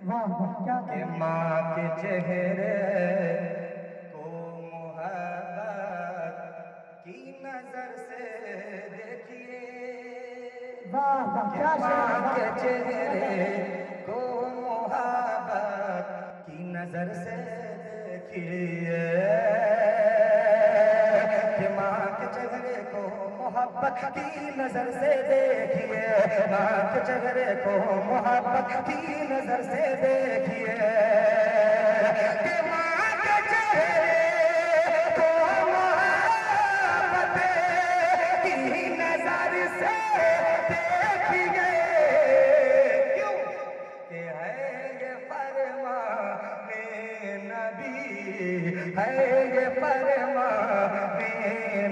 कि माँ के चेहरे को मोहब्बत की नज़र से देखिए। माँ के चेहरे को मोहब्बत की नज़र से देखिए। मोहब्बत की नज़र से देखिए। माँ के चेहरे को मोहब्बत की नज़र से देखिए। है पर मां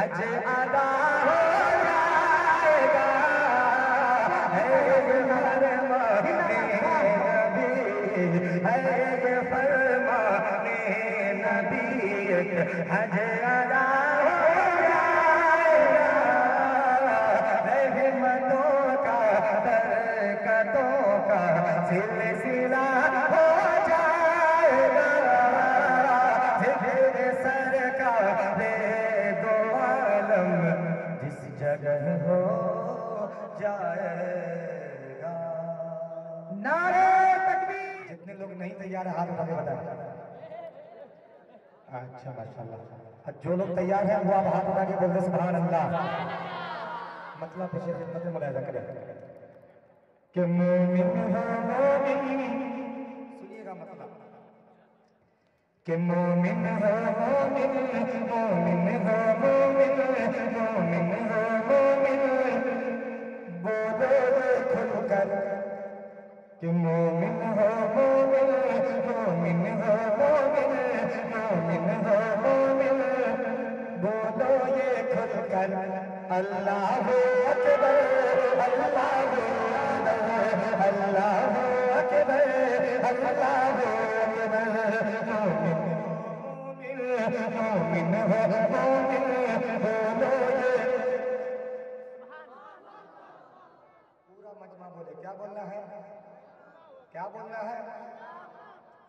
अज अदा है पर है अदा हो जाएगा। नारे तकबीर। जितने लोग नहीं तैयार है हाथ उठा के बताएँ। अच्छा माशाल्लाह। जो लोग तैयार हैं वो आप हाथ उठा के बोल दे सुभान अल्लाह मतलब पेश खिदमत में मुलायजा करें। कि मोमिन हो मोमिन। सुनिएगा मतलब। कि मोमिन हो मोमिन मोमिन हो मोमिन मोमिन हो मोमिन। बोलो खुलकर कि मोमिन हो मोमिन मोमिन हो मोमिन मोमिन हो मोमिन। बोलो ये खुलकर अल्लाह अकबर अल्लाह अकबर अल्लाह अकबर अल्लाह अकबर। मोमिन पूरा मजमा बोले, क्या बोलना है? क्या बोलना है?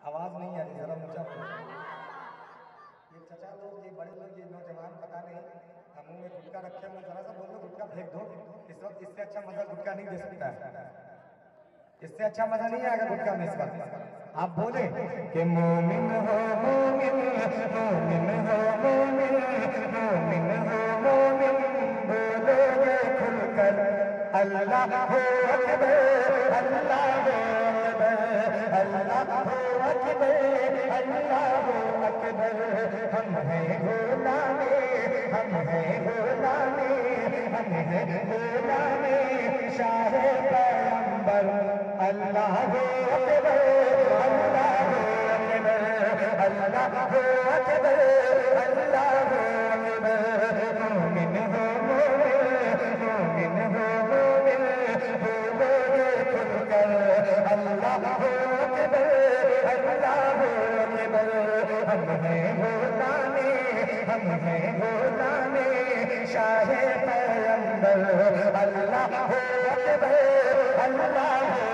आवाज़ नहीं आ रही, जरा ऊँचा ये चचा लोग, ये बड़े लोग, ये नौजवान, पता नहीं मुँह में गुटका रखे हुए जरा सा बोलो गुटका फेंक दो। इस वक्त, इससे अच्छा मज़ा गुटका नहीं दे सकता इससे अच्छा मज़ा नहीं आएगा गुटका में इस वक्त। आप बोले कि मोमिन हो मोमिन मोमिन हो मोमिन मोमिन हो मोमिन। बोलो ये खुलकर अल्लाह हो अकबर अल्लाह हो अकबर अल्लाह हो अकबर अल्लाह हो अकबर। हम हैं गुलामे हम हैं गुलामे हम हैं गुलामे। शाह पैगंबर अल्लाह हो अकबर अल्लाह हो अकबर अल्लाह हो अकबर अल्लाह हो अकबर मोमिन हो मोमिन मोमिन हो मोमिन बोलो ये खुलकर अल्लाह हो अकबर अल्लाह हो अकबर हम हैं गुलामे हम हैं गुलामे शाह पैगंबर अल्लाह हो अकबर अल्लाह हो अकबर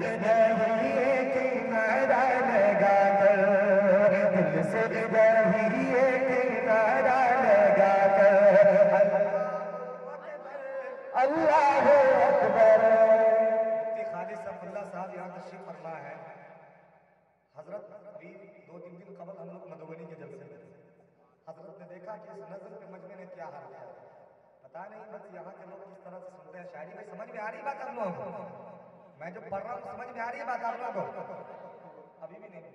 Yeah. पता नहीं बस यहाँ के लोग किस तरह से सुनते हैं शायरी में समझ में आ रही बात आप लोगों को मैं जो पढ़ रहा हूँ समझ में आ रही है बात आप लोगों को अभी भी नहीं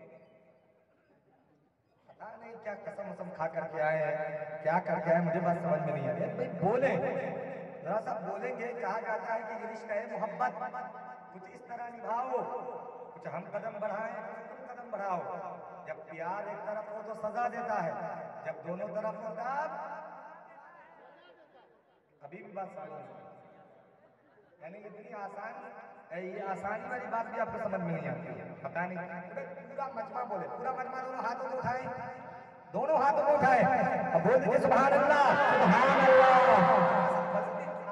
पता नहीं क्या कसम वसम खा करके आए हैं? क्या करके आए मुझे बात समझ में नहीं आ रही भाई, बोले। जरा सा बोलेंगे। कहा जाता है कि रिश्ता है मोहब्बत। कुछ इस तरह निभाओ। कुछ हम कदम बढ़ाएँ तुम कदम बढ़ाओ। जब प्यार एक तरफ़ हो तो सजा देता है। जब दोनों तरफ़ हो तब अभी भी बात समझ में यानी इतनी आसान ये आसानी वाली बात भी आपको समझ में नहीं आती। है पता नहीं। पूरा मजमा बोले। पूरा मजमा दोनों हाथों को उठाए। दोनों हाथों को उठाए। अब बोल दीजिए सुभान अल्लाह सुभान अल्लाह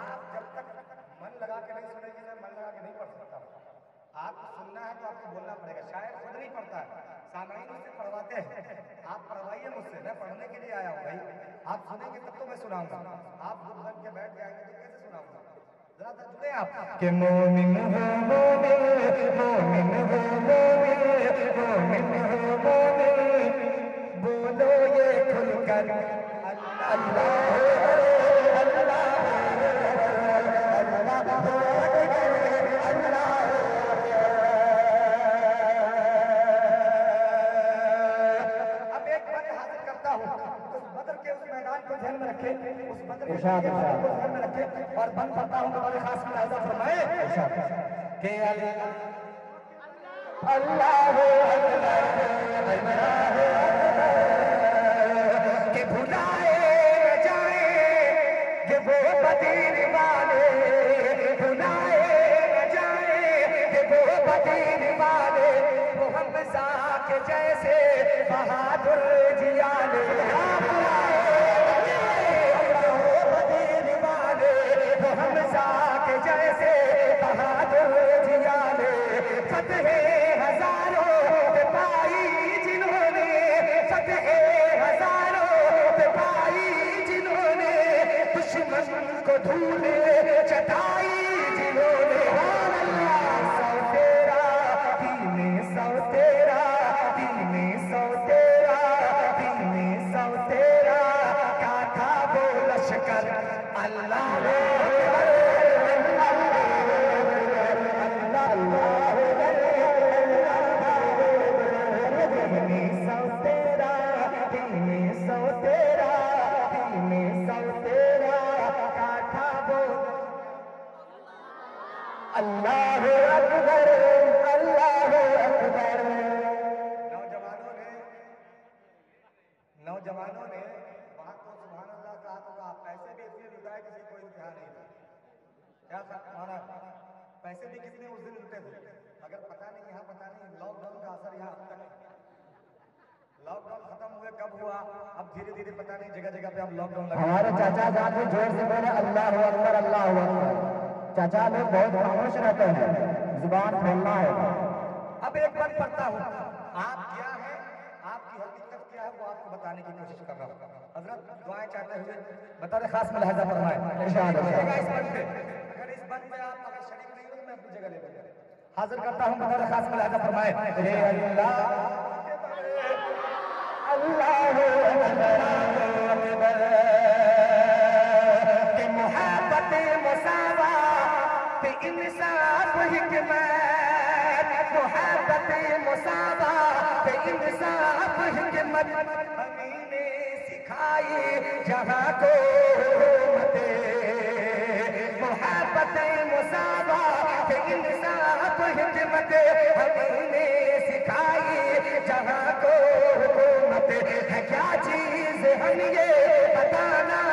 आप मन लगा के नहीं सुनेंगे मैं मन लगा के नहीं पढ़ सकता आपको सुनना है तो आपको बोलना पड़ेगा। शायद खुद नहीं पढ़ता है। मुझसे पढ़वाते हैं। आप पढ़वाइए मुझसे मैं पढ़ने के लिए आया हूँ भाई। आप सुनेंगे तब तो मैं सुनाऊँगा। आप बन के बैठ जाएँगे तो कैसे सुनाऊँगा? जरा सा जुड़े आप। के मोमिन हो मोमिन मोमिन हो मोमिन मोमिन हो मोमिन। बोलो ये खुलकर अल्लाह हूँ में रखे और बंद करता हूँ तुम्हारे खास मुलाजा फरमाए के अल्लाह जैसे बहादुर जियाले। हमजा के जैसे बहादुर जियाले। फतह धूले चटाई लोग बहुत खामोश रहते हैं। ज़ुबान खोलना है। अब एक बात पढ़ता हूँ। आप क्या है? आपकी हकीकत क्या है वो आपको बताने की कोशिश कर रहा हूँ। हज़रत दुआएँ चाहते हुए बता दे खास मुलाजा फरमाए। इरशाद, इरशाद। इस बंद पे। अगर इस बंद पे आप अगर शरीक नहीं हो तो मैं अपनी जगह ले लूँगा। हाजिर करता हूँ बता खास मुलाजा फरमाए। अल्लाह। अल्लाह मोहब्बत मुसावा पे इंसाफ हिकमत हमने सिखाई जहाँ को मते मोहब्बत मुसावा पे इंसाफ हिकमत हमने सिखाई जहाँ को हुकूमत है क्या चीज़ हम ये बताना?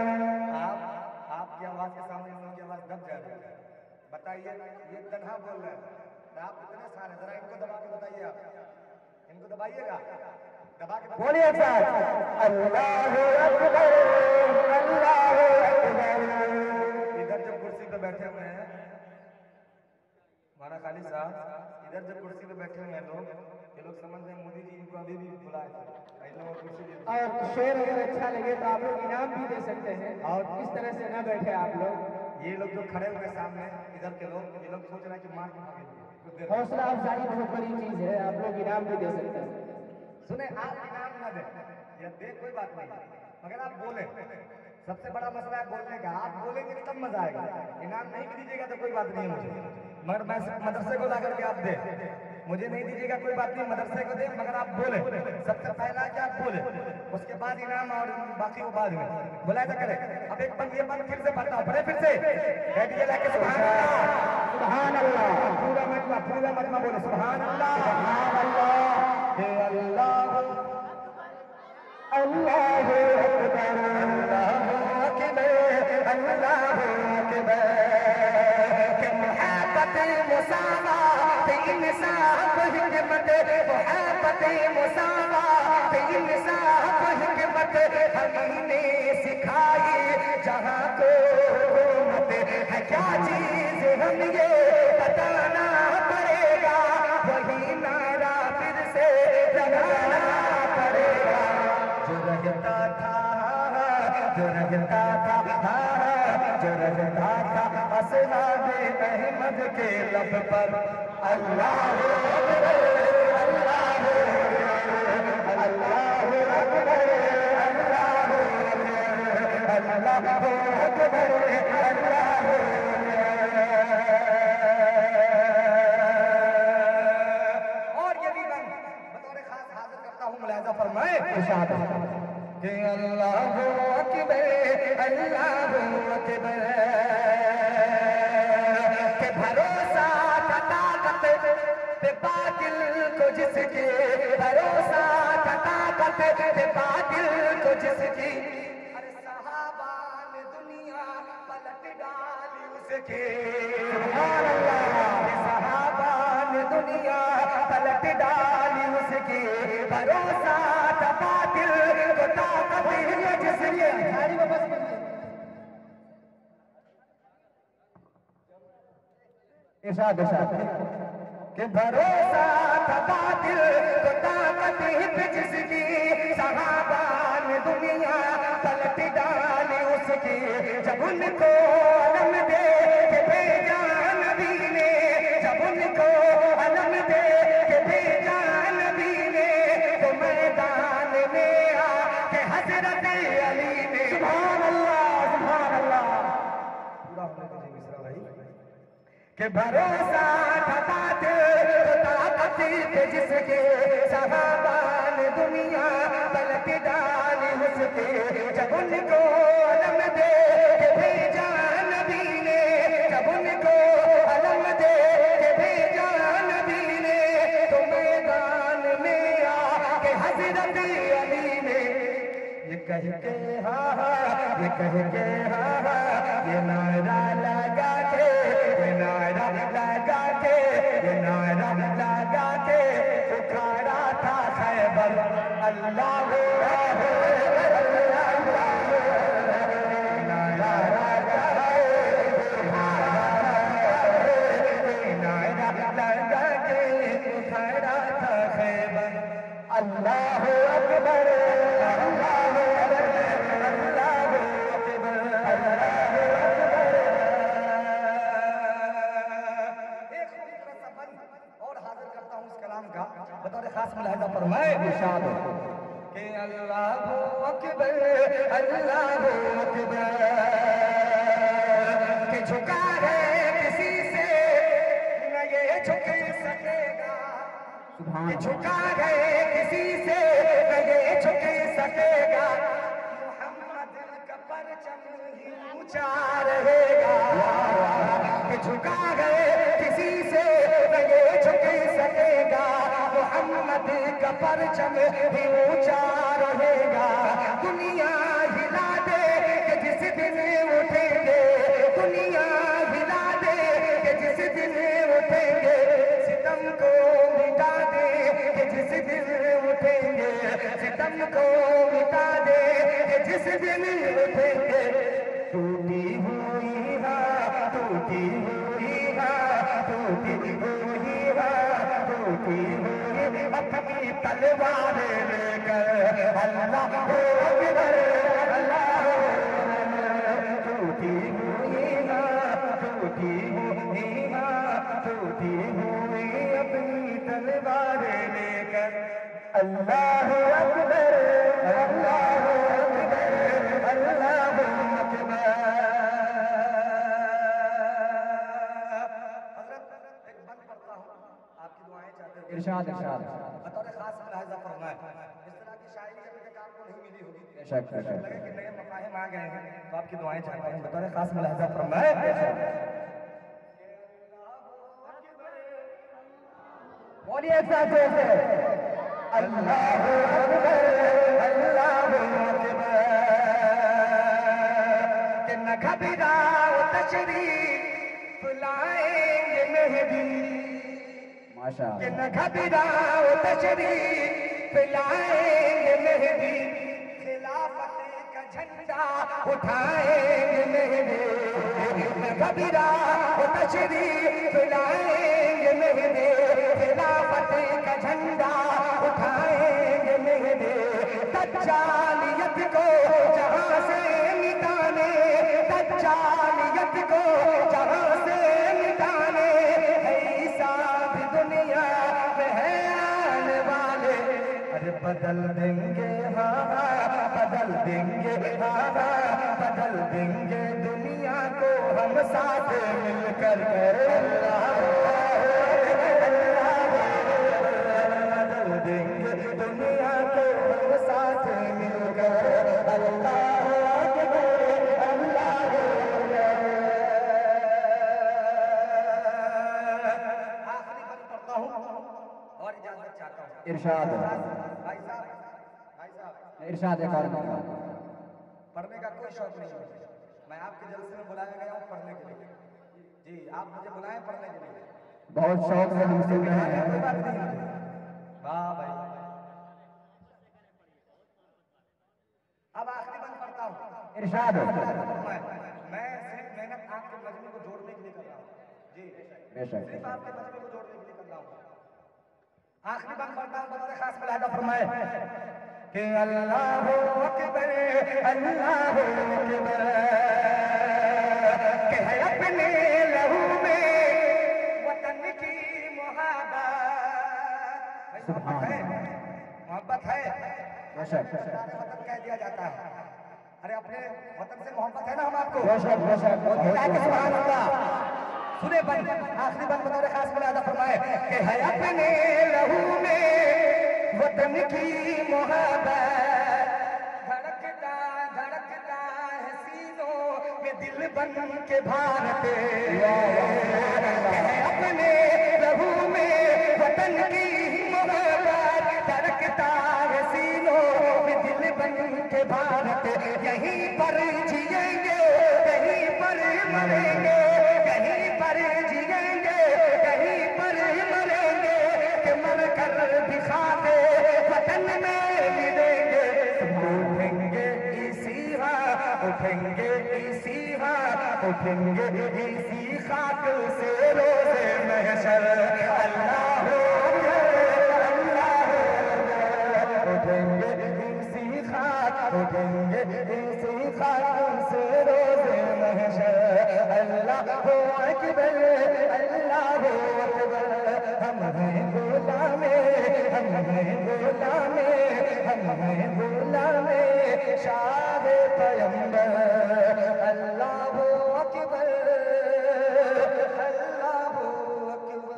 दब जाएगी बताइए ये तनहा बोल रहे हैं। आप इतने सारे जरा इनको दबा के बताइए आप। इनको दबाइएगा? दबा के बोलिए साहब अल्लाह अकबर अल्लाह अकबर। इधर जो कुर्सी पे बैठे हुए हैं माना खाली साहब इधर जो कुर्सी पे बैठे हुए हैं लोग ये लोग समझ रहे मोदी जी इनको अभी भी बुलाए थे। कुर्सी और शेर अगर अच्छा लगे तो आप लोग इनाम भी दे सकते हैं। और इस तरह से न बैठे आप लोग। ये लोग जो खड़े हुए सामने इधर के लोग ये लोग सोच रहे हैं कि मार के में। हौसला अफजाई बहुत बड़ी चीज़ है आप लोग इनाम भी दे सकते हैं। सुने आप इनाम ना दे। या दे कोई बात नहीं। मगर आप बोले। सबसे बड़ा मसला है बोलने का। आप बोलेंगे तब मज़ा आएगा। इनाम नहीं भी दीजिएगा तो कोई बात नहीं है मुझे। मगर मैं मदरसे को ला करके आप दे। मुझे नहीं दीजिएगा, कोई बात नहीं, मदरसे को दे मगर आप बोले। सबसे पहला क्या आप बोले? उसके बाद इनाम और बाकी वो बाद में। बोला ऐसा करे, अब एक बंद ये बंद फिर से पढ़ता पढ़े फिर से। बैठिए लाके सुभान अल्लाह पूरा मजमा पूरा मजमा बोले सुभान अल्लाह अल्लाह अल्लाह अल्लाह अकबर। अल्लाह अकबर। अल्लाह अकबर मोहब्बत इंसाफ हिकमत, मोहब्बत मुसावात इंसाफ जहाँ को क्या चीज़ हम ये बताना पड़ेगा, वही नारा फिर से लगाना पड़ेगा। जो था जो था जो था असहाब अहमद के लब पर। परो के अलाहो कि भरोसा ताकत पे बातिल को जिसकी भरोसा का ताकत पे बातिल को जिसकी अरे सहाबा ने दुनिया पलट डाली उसके। सहाबा ने दुनिया पलट डाली उसकी। भरोसा था बातिल को ताकत जिसकी। कि भरोसा था को ताकत जिसकी। सहाबा ने दुनिया पलट उसकी। जब उनको अलम दे के भेजा नबी ने, जब उनको अलम दे के भेजा नबी ने तो मैदान में आ के हज़रत अली ने। सुभान अल्लाह सुभान अल्लाह पूरा मिश्रा भाई। के भरोसा सहाबान दुनिया अलम दे के भेजा नबी ने जब उनको अलम दे के भेजा नबी ने तो मैदान में आ के के हाँ ये अल्लाह नारा लगा ऊँचा रहेगा। झुका गए किसी से ये झुक सकेगा। मोहम्मद का परचम ही ऊँचा रहेगा। दुनिया हिला दे कि जिस दिन उठेंगे। दुनिया हिला दे दिन उठेंगे। सितम को मिटा दे कि जिस दिन उठेंगे। सितम को मिटा दे कि जिस दिन उठेंगे। टूटी हुई हा टूटी हुई अपनी तलवार लेकर अल्लाह हो अकबर अल्लाह हो अकबर। टूटी हुई हा टूटी हुई हा टूटी हुई अपनी इरशाद इरशाद बतौर खास मुलाहिजा फरमाए इस तरह की शायरी अभी तक आपको नहीं मिली होगी। बेशक, बेशक। लगे कि नए मफाहिम आ गए हैं तो आपकी दुआएँ चाहता हूँ। बतौर खास मुलाहिजा फरमाए। बोलिए एक साथ ज़ोर से। अल्लाह अकबर अल्लाह अकबर। कि न घबराओ तशरीफ़ लाएँगे मेहदी। झंडा उठाएँगे मेहदी। न घबराओ तशरीफ़ लाएँगे मेहदी। खिलाफत का झंडा उठाएँगे दज्जालियत को जहाँ से मिटाने, दज्जालियत को जहाँ बदल देंगे हाँ बदल देंगे हाँ बदल देंगे। दुनिया को हम साथ मिलकर अल्लाह बदल देंगे। दुनिया को हम साथ मिलकर अल्लाह अकबर अल्लाह अकबर। आखिरी बंद पढ़ता हूँ और इजाज़त चाहता हूँ इरशाद भाई साहब भाई साहब इरशाद मौका। पढ़ने का कोई शौक नहीं है। मैं आपके जलसे में बुलाया गया हूँ पढ़ने के लिए। जी आप मुझे बुलाए पढ़ने के लिए। बहुत शौक से हम सुन रहे हैं वाह भाई। अब आखिरी बंद पढ़ता हूँ। इरशाद। मैं मैं सिर्फ़ मेहनत आपके मजमे को जोड़ने के लिए कर रहा हूँ। जी। सिर्फ़ आपके मजमे को जोड़ने के लिए कर रहा हूँ। आखिरी बंद पढ़ता हूँ खास मुलाहिदा फरमाए। अल्लाह अकबर अल्लाह अकबर। कि है अपने लहू में वतन की मोहब्बत। मोहब्बत है? मोहब्बत है? वतन कह दिया जाता है। अरे अपने वतन से मोहब्बत है ना हम आपको? सुभान अल्लाह सुने बंद आखिरी बंद बतौर खास मुलादा फरमाए कि है अपने लहू में वतन की मोहब्बत। धड़कता धड़कता है सीनों में दिल बन के भारत। अपने लहू में वतन की मोहब्बत। धड़कता है सीनों में दिल बन के भारत। यहीं पर जिएँगे कहीं पर मरेंगे। मर कर दिखाते वतन में मिलेंगे। उठेंगे इसी हाँ उठेंगे इसी खाक से रोजे महशर। अल्लाह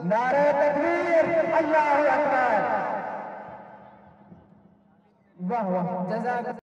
अल्लाह हो अकबर अल्लाह हो अकबर नारे